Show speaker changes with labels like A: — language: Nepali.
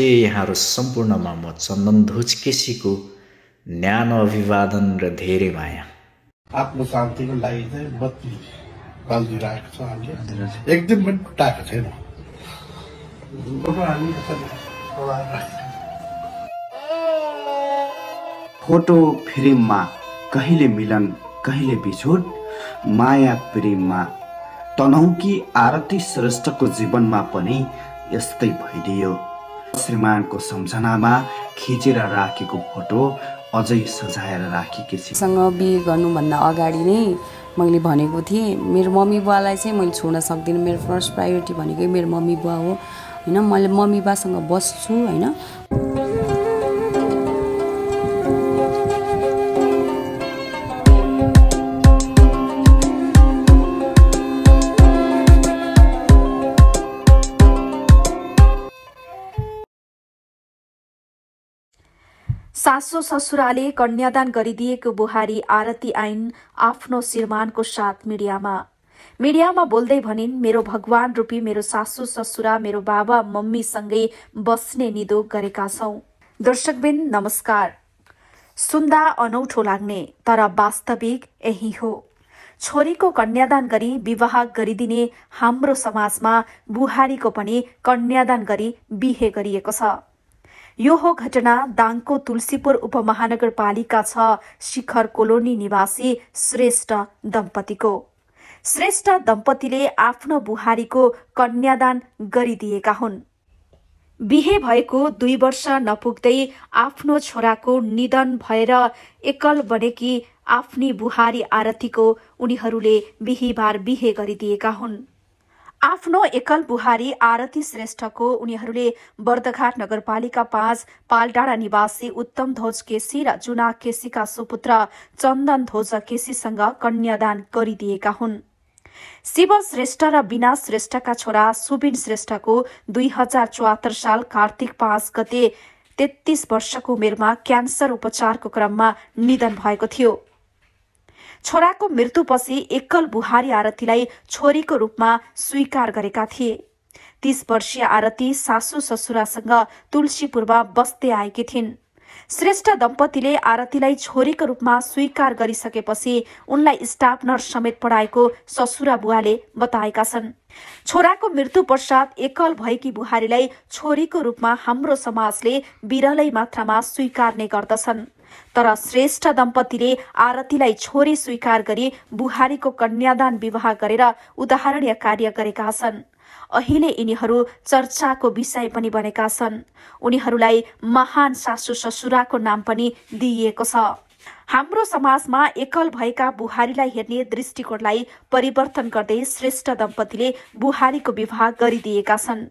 A: नमस्ते। यहाँहरू सम्पूर्णमा म चन्दन केसीको न्यानो अभिवादन र धेरै माया।
B: आफ्नो शान्तिको लागि चाहिँ बत्ती बालिदिइरहेको छ हामीले। एक दिन पनि टुटाएको छैन।
C: फोटो फिल्ममा कहिले मिलन कहिले बिछोड माया प्रेममा तनहुकी आरती श्रेष्ठको जीवनमा पनि यस्तै भइदियो। श्रीमानको सम्झनामा खिचेर राखेको फोटो अझै सजाएर राखेकी
D: सँग बिहे गर्नुभन्दा अगाडि नै मैले भनेको थिएँ मेरो मम्मी बुवालाई चाहिँ मैले छोड्न सक्दिनँ। मेरो फर्स्ट प्रायोरिटी भनेकै मेरो मम्मी बुवा हो। होइन मैले मम्मी बुवासँग बस्छु। होइन।
E: सासु ससुराले कन्यादान गरिदिएको बुहारी आरती आइन् आफ्नो श्रीमानको साथ मिडियामा। मिडियामा बोल्दै भनिन् मेरो भगवान रूपी मेरो सासु ससुरा मेरो बाबा मम्मीसँगै बस्ने निदो गरेका छौं। दर्शकबिन नमस्कार। सुन्दा अनौठो लाग्ने तर वास्तविक यही हो। छोरीको कन्यादान गरी विवाह गरिदिने हाम्रो समाजमा बुहारीको पनि कन्यादान गरी बिहे गरिएको छ। यो हो घटना दाङको तुलसीपुर उपमहानगरपालिका छ शिखर कोलोनी निवासी श्रेष्ठ दम्पतिको। श्रेष्ठ दम्पतिले आफ्नो बुहारीको कन्यादान गरिदिएका हुन्। बिहे भएको दुई वर्ष नपुग्दै आफ्नो छोराको निधन भएर एकल बनेकी आफ्नी बुहारी आरतीको उनीहरूले बिहिबार बिहे गरिदिएका हुन्। आफ्नो एकल बुहारी आरती श्रेष्ठको उनीहरूले बर्दघाट नगरपालिका पाँच पालडाँडा निवासी उत्तम ध्वज केसी र जुना केसीका सुपुत्र चन्दन ध्वज केसीसँग कन्यादान गरिदिएका हुन्। शिव श्रेष्ठ र बिना श्रेष्ठका छोरा सुबिन श्रेष्ठको दुई हजार चौहत्तर साल कार्तिक पाँच गते तेत्तीस वर्षको उमेरमा क्यान्सर उपचारको क्रममा निधन भएको थियो। छोराको मृत्युपछि एकल बुहारी आरतीलाई छोरीको रूपमा स्वीकार गरेका थिए। तीस वर्षीय आरती सासू ससुरासँग तुलसीपुरमा बस्दै आएकी थिइन्। श्रेष्ठ दम्पतिले आरतीलाई छोरीको रूपमा स्वीकार गरिसकेपछि उनलाई स्टाफ नर्स समेत पढाएको ससुरा बुवाले बताएका छन्। छोराको मृत्यु पश्चात एकल भएकी बुहारीलाई छोरीको रूपमा हाम्रो समाजले विरलै मात्रामा स्वीकार्ने गर्दछन्। तर श्रेष्ठ दम्पतिले आरतीलाई छोरी स्वीकार गरी बुहारीको कन्यादान विवाह गरेर उदाहरणीय कार्य गरेका छन्। अहिले यिनीहरू चर्चाको विषय पनि बनेका छन्। उनीहरूलाई महान सासु ससुराको नाम पनि दिइएको छ। हाम्रो समाजमा एकल भएका बुहारीलाई हेर्ने दृष्टिकोणलाई परिवर्तन गर्दै श्रेष्ठ दम्पतिले बुहारीको विवाह गरिदिएका छन्।